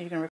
you can